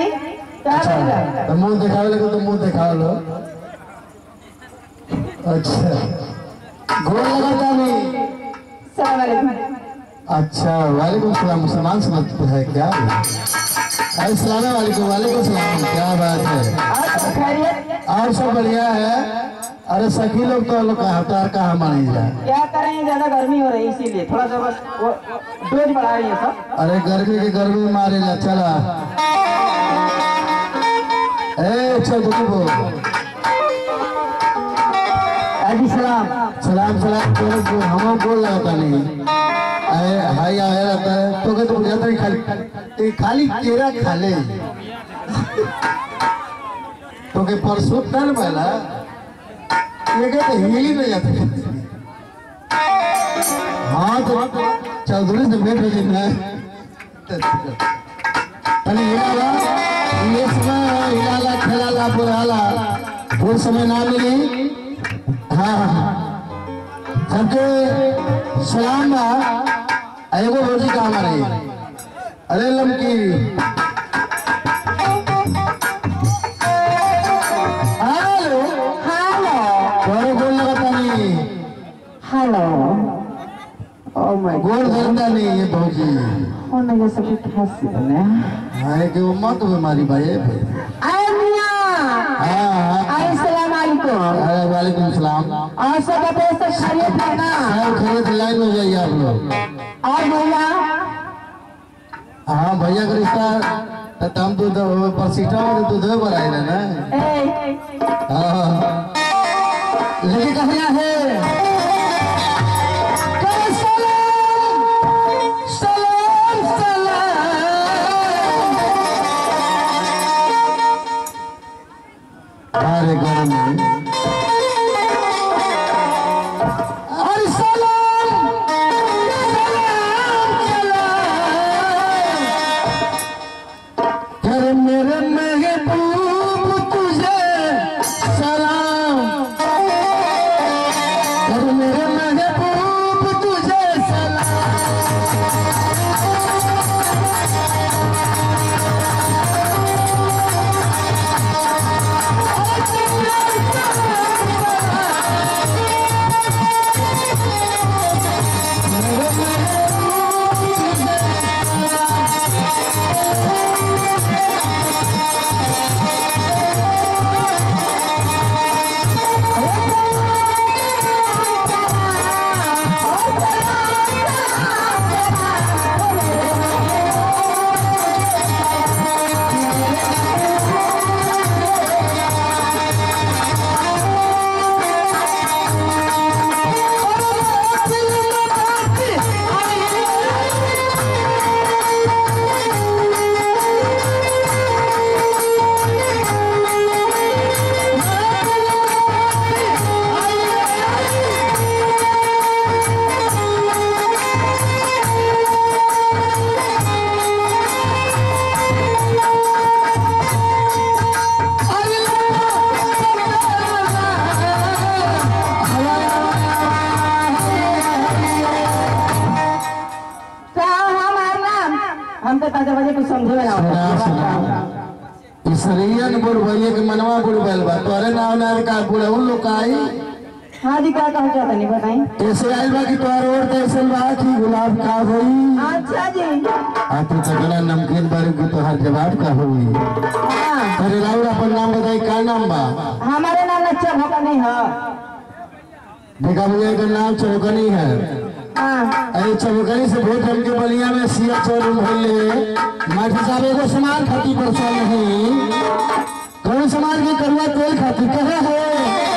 अच्छा तो मुँह दिखावे लगे तो मुँह दिखा लो। अच्छा। गोल लगाता नहीं अच्छा वालेकुम सलाम मुसलमान समझते है क्या? अरे सलाम वालेकुम वालेकुम सलाम क्या बात है? और सब बढ़िया है? अरे सखी लोग तो लोग कहा तार कहाँ मानी जाए। क्या करें ज़्यादा गर्मी हो रही है इसीलिए। थोड़ा सा बस डोज बढ़ा रही है सब। अरे गर्मी के गर्मी मारे जा चला। दुखो सलाम सलाम सलाम हम बोल रहा नहीं हाय आया रहता है तो कहते बुझाता है खाली खाली केरा खा ले तो के परसों तन वाला ये कहते हिली नहीं जाते हाँ तो चौधरी से बैठ रहे ना ये समय हिलाला खेलाला बुलाला। वो समय ना मिली। हाँ हाँ सबके सलाम बा। एगो रोजी काम आ रही। अरे लमकी। हेलो। हेलो। गोल लगाता नहीं हेलो। ओ माय गोल धरता नहीं ये भौजी। होने जैसे कुछ हंस रहे है। कि वो मत बीमारी भाई है आए मियाँ हाँ हाँ आए सलाम अलैकुम अरे वालेकुम सलाम। और सब अपने खैरियत है सब खरीद लाइन में जाइए आप लोग। और भैया? हाँ भैया का रिश्ता तो तम दूध पर सीटा में तो दो बार आए ना हाँ। लेके कहाँ है? अरे हम तो भैया के मनवा बुढ़ बैल बा तोरे नाव ना का बुढ़ उन लोग आई हाँ जी क्या कहना चाहता नहीं बताई ऐसे आइल बा कि तोर और कैसे बा कि गुलाब का होई अच्छा जी आ तू तगड़ा नमकीन बारी को तो हर जवाब का होई हाँ अरे राउर अपन नाम बताई का नाम बा हमारे नाम लच्चा भोका नहीं है देखा का नाम चौकनी है हाँ अरे चौकरी से वोट हमके बलिया में सिया चौर भइले माटी साहब, एगो समाज खाती पर चल नहीं कौन समाज की करुआ तेल खाती कहा है।